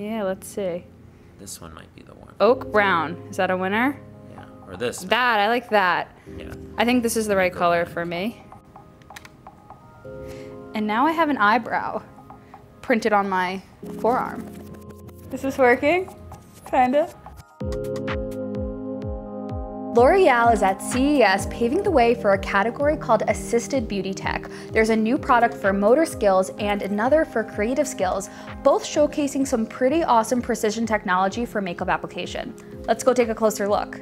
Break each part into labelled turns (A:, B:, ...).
A: Yeah, let's see.
B: This one might be the one.
A: Oak brown. Is that a winner?
B: Yeah. Or this.
A: That, I like that.
B: Yeah.
A: I think this is the right color for me. And now I have an eyebrow printed on my forearm. This is working, kinda. L'Oreal is at CES paving the way for a category called assisted beauty tech. There's a new product for motor skills and another for creative skills, both showcasing some pretty awesome precision technology for makeup application. Let's go take a closer look.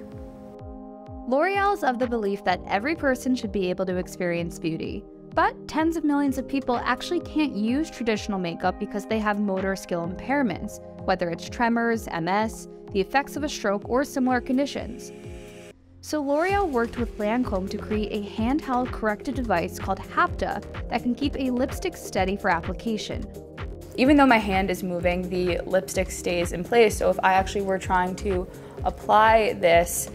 A: L'Oreal is of the belief that every person should be able to experience beauty. But tens of millions of people actually can't use traditional makeup because they have motor skill impairments, whether it's tremors, MS, the effects of a stroke, or similar conditions. So L'Oreal worked with Lancome to create a handheld corrective device called Hapta that can keep a lipstick steady for application. Even though my hand is moving, the lipstick stays in place. So if I actually were trying to apply this,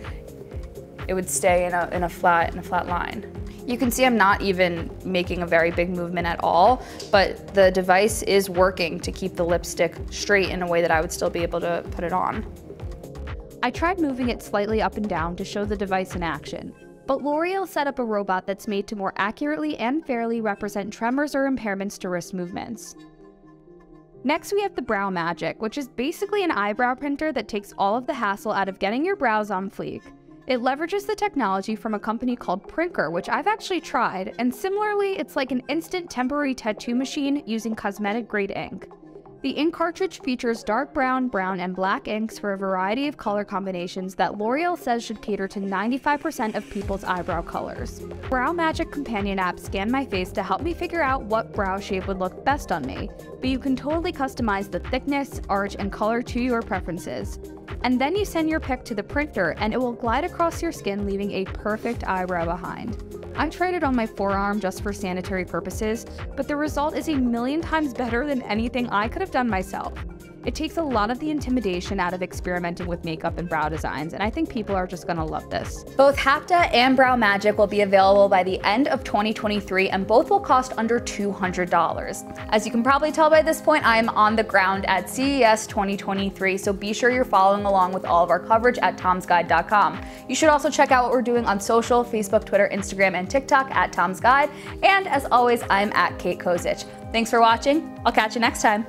A: it would stay in a, in a flat in a flat line. You can see I'm not even making a very big movement at all, but the device is working to keep the lipstick straight in a way that I would still be able to put it on. I tried moving it slightly up and down to show the device in action, but L'Oreal set up a robot that's made to more accurately and fairly represent tremors or impairments to wrist movements. Next, we have the Brow Magic, which is basically an eyebrow printer that takes all of the hassle out of getting your brows on fleek. It leverages the technology from a company called Prinker, which I've actually tried, and similarly, it's like an instant temporary tattoo machine using cosmetic grade ink. The ink cartridge features dark brown, brown, and black inks for a variety of color combinations that L'Oreal says should cater to 95% of people's eyebrow colors. Brow Magic companion app scanned my face to help me figure out what brow shape would look best on me, but you can totally customize the thickness, arch, and color to your preferences. And then you send your pick to the printer and it will glide across your skin leaving a perfect eyebrow behind. I tried it on my forearm just for sanitary purposes, but the result is a million times better than anything I could have done myself. It takes a lot of the intimidation out of experimenting with makeup and brow designs, and I think people are just gonna love this. Both Hapta and Brow Magic will be available by the end of 2023, and both will cost under $200. As you can probably tell by this point, I am on the ground at CES 2023, so be sure you're following along with all of our coverage at tomsguide.com. You should also check out what we're doing on social Facebook, Twitter, Instagram, and TikTok at Tom's Guide. And as always, I'm at Kate Kozuch. Thanks for watching. I'll catch you next time.